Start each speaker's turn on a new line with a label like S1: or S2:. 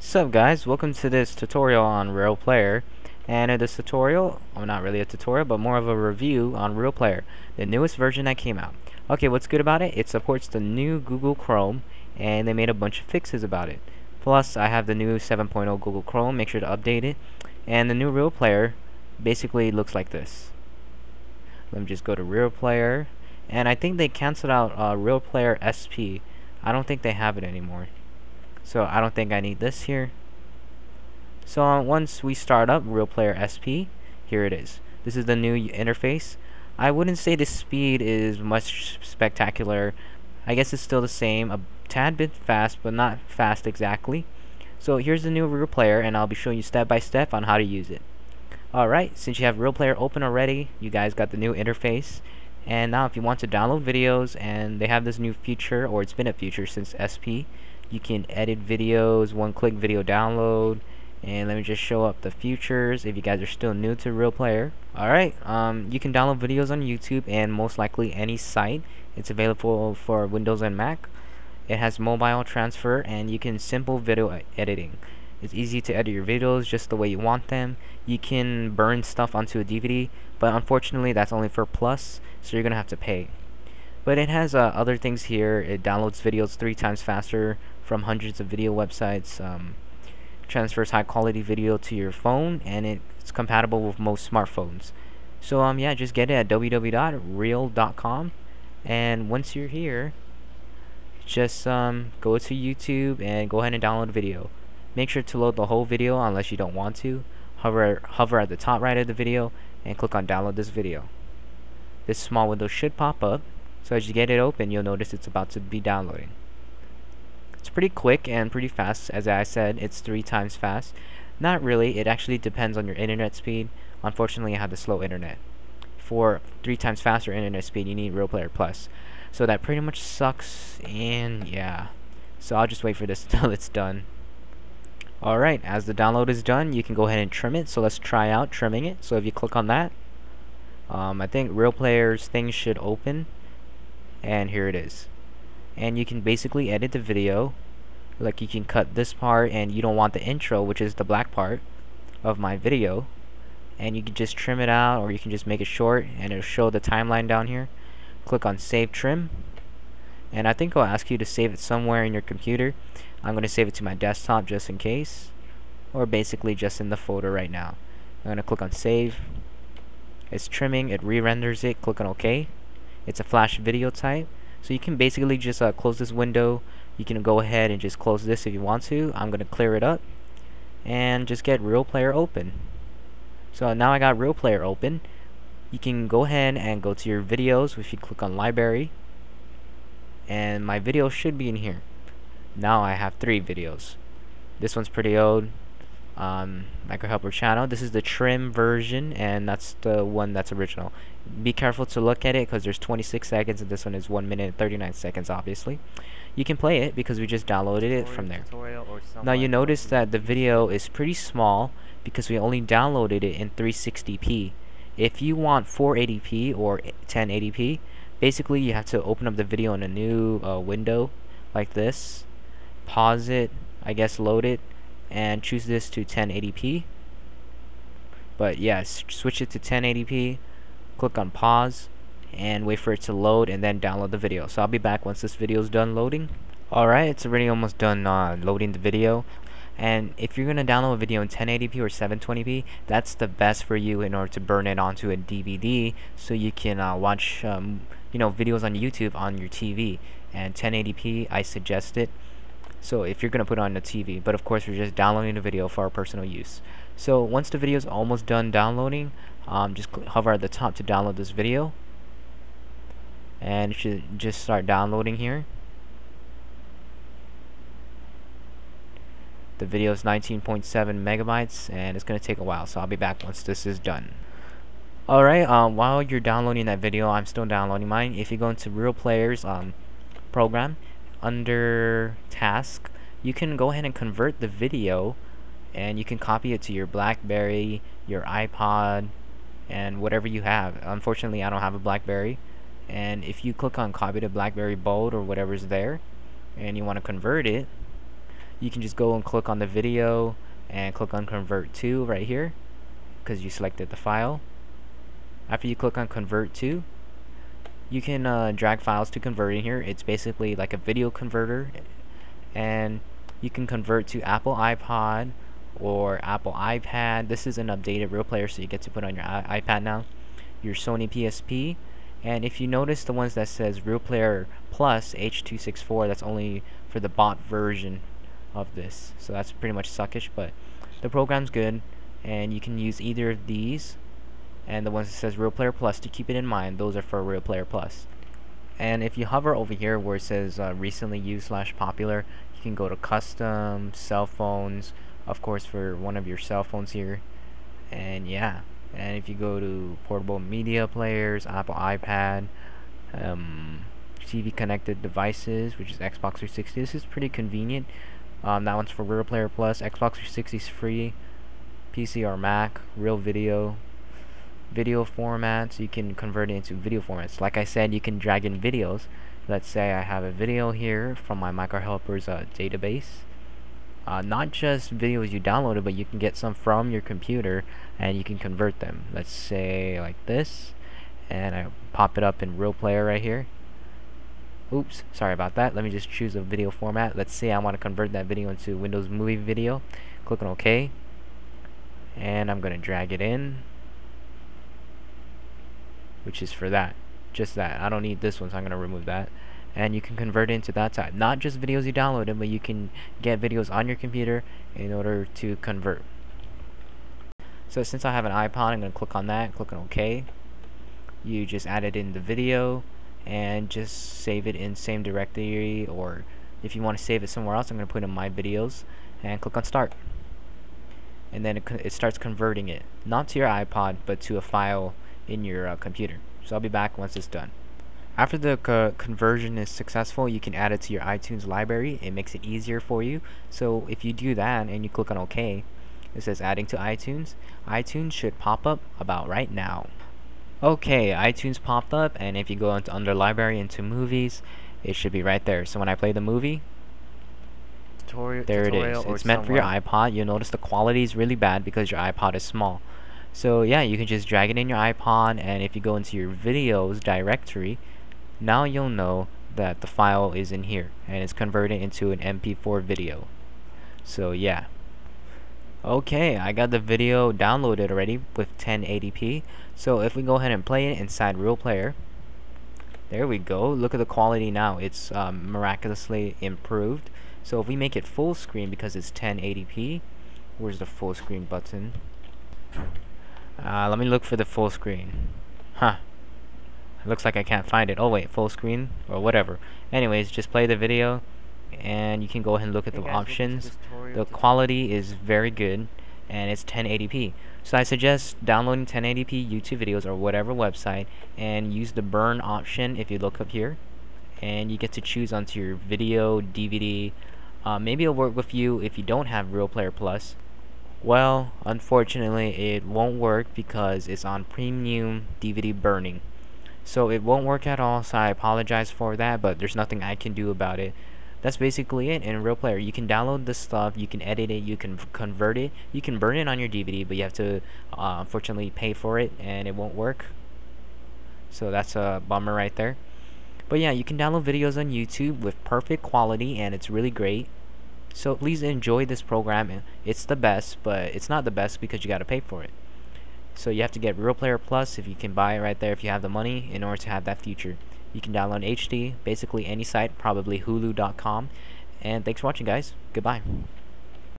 S1: Sup guys, welcome to this tutorial on Real Player and in this tutorial, well not really a tutorial but more of a review on Real Player, the newest version that came out. Okay, what's good about it? It supports the new Google Chrome and they made a bunch of fixes about it. Plus I have the new 7.0 Google Chrome, make sure to update it and the new Real Player basically looks like this. Let me just go to Real Player and I think they canceled out uh, Real Player SP. I don't think they have it anymore so I don't think I need this here. So uh, once we start up real player SP here it is. This is the new interface. I wouldn't say the speed is much spectacular. I guess it's still the same a tad bit fast but not fast exactly. So here's the new real player and I'll be showing you step by step on how to use it. Alright since you have real player open already you guys got the new interface. And now if you want to download videos and they have this new feature or it's been a feature since SP you can edit videos one click video download and let me just show up the futures if you guys are still new to real player. Alright um, you can download videos on YouTube and most likely any site. It's available for Windows and Mac. It has mobile transfer and you can simple video editing. It's easy to edit your videos just the way you want them. You can burn stuff onto a DVD but unfortunately that's only for plus so you're gonna have to pay but it has uh, other things here it downloads videos three times faster from hundreds of video websites. Um, transfers high quality video to your phone and it's compatible with most smartphones. So um yeah, just get it at www.real.com and once you're here, just um go to YouTube and go ahead and download a video. Make sure to load the whole video unless you don't want to. Hover hover at the top right of the video and click on download this video. This small window should pop up. So as you get it open, you'll notice it's about to be downloading. It's pretty quick and pretty fast. As I said, it's three times fast. Not really. It actually depends on your internet speed. Unfortunately, I have the slow internet. For three times faster internet speed, you need Real Player Plus. So that pretty much sucks, and yeah. So I'll just wait for this until it's done. Alright, as the download is done, you can go ahead and trim it. So let's try out trimming it. So if you click on that, um, I think Real Player's thing should open. And here it is. And you can basically edit the video. Like you can cut this part and you don't want the intro which is the black part of my video. And you can just trim it out or you can just make it short and it'll show the timeline down here. Click on save trim. And I think I'll ask you to save it somewhere in your computer. I'm gonna save it to my desktop just in case. Or basically just in the folder right now. I'm gonna click on save. It's trimming. It re-renders it. Click on OK it's a flash video type so you can basically just uh, close this window. You can go ahead and just close this if you want to. I'm going to clear it up and just get Real Player open. So now I got Real Player open. You can go ahead and go to your videos if you click on library and my video should be in here. Now I have three videos. This one's pretty old um, micro helper channel. This is the trim version and that's the one that's original. Be careful to look at it because there's 26 seconds and this one is 1 minute and 39 seconds obviously. You can play it because we just downloaded it from there. Now you notice that the video is pretty small because we only downloaded it in 360p if you want 480p or 1080p basically you have to open up the video in a new uh, window like this. Pause it I guess load it and choose this to 1080p but yes switch it to 1080p click on pause and wait for it to load and then download the video. So I'll be back once this video is done loading. Alright it's already almost done uh, loading the video. And if you're gonna download a video in 1080p or 720p that's the best for you in order to burn it onto a DVD so you can uh, watch um, you know videos on YouTube on your TV and 1080p I suggest it so if you're going to put on the TV but of course we're just downloading the video for our personal use. So once the video is almost done downloading um, just hover at the top to download this video. And it should just start downloading here. The video is 19.7 megabytes and it's going to take a while so I'll be back once this is done. Alright um, while you're downloading that video I'm still downloading mine. If you go into real players um, program under task you can go ahead and convert the video and you can copy it to your blackberry your iPod and whatever you have. Unfortunately I don't have a blackberry and if you click on copy to blackberry bold or whatever's there and you want to convert it you can just go and click on the video and click on convert to right here because you selected the file. After you click on convert to you can uh, drag files to convert in here. It's basically like a video converter and you can convert to Apple iPod or Apple iPad. This is an updated real player so you get to put on your iPad now your Sony PSP and if you notice the ones that says real player plus H264 that's only for the bot version of this. So that's pretty much suckish but the program's good and you can use either of these and the ones that says real player plus to keep it in mind those are for real player plus and if you hover over here where it says uh, recently used slash popular you can go to custom cell phones of course for one of your cell phones here and yeah and if you go to portable media players Apple iPad um, TV connected devices which is Xbox 360 this is pretty convenient um, that one's for Real Player Plus. Xbox 360 is free. PC or Mac, Real Video, video formats. You can convert it into video formats. Like I said, you can drag in videos. Let's say I have a video here from my MicroHelpers uh, database. Uh, not just videos you downloaded, but you can get some from your computer and you can convert them. Let's say like this, and I pop it up in Real Player right here oops sorry about that let me just choose a video format let's say I want to convert that video into Windows movie video click on OK and I'm gonna drag it in which is for that just that. I don't need this one so I'm gonna remove that. And you can convert it into that type. Not just videos you downloaded but you can get videos on your computer in order to convert. So since I have an iPod I'm gonna click on that click on OK you just added in the video and just save it in same directory or if you want to save it somewhere else I'm going to put in my videos and click on start. And then it, it starts converting it not to your iPod but to a file in your uh, computer so I'll be back once it's done after the co conversion is successful you can add it to your iTunes library it makes it easier for you so if you do that and you click on OK it says adding to iTunes iTunes should pop up about right now Okay, iTunes popped up, and if you go into under library into movies, it should be right there. So when I play the movie, tutorial, there tutorial it is. It's meant for your iPod. You'll notice the quality is really bad because your iPod is small. So yeah, you can just drag it in your iPod, and if you go into your videos directory, now you'll know that the file is in here, and it's converted into an MP4 video. So yeah. Okay, I got the video downloaded already with 1080p. So if we go ahead and play it inside Real Player, there we go. Look at the quality now. It's um, miraculously improved. So if we make it full screen because it's 1080p, where's the full screen button? Uh, let me look for the full screen. Huh. It looks like I can't find it. Oh wait, full screen or whatever. Anyways, just play the video and you can go ahead and look at hey the guys, options. The quality is very good and it's 1080p. So I suggest downloading 1080p YouTube videos or whatever website and use the burn option if you look up here and you get to choose onto your video, DVD. Uh, maybe it'll work with you if you don't have Real Player Plus. Well, unfortunately it won't work because it's on premium DVD burning. So it won't work at all, so I apologize for that, but there's nothing I can do about it. That's basically it in real player. You can download this stuff you can edit it you can convert it. You can burn it on your DVD but you have to uh, unfortunately pay for it and it won't work. So that's a bummer right there. But yeah you can download videos on YouTube with perfect quality and it's really great so please enjoy this program it's the best but it's not the best because you got to pay for it so you have to get Real Player Plus if you can buy it right there if you have the money in order to have that feature you can download HD, basically any site, probably hulu.com. And thanks for watching, guys. Goodbye.